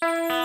Bye.